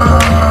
Uh...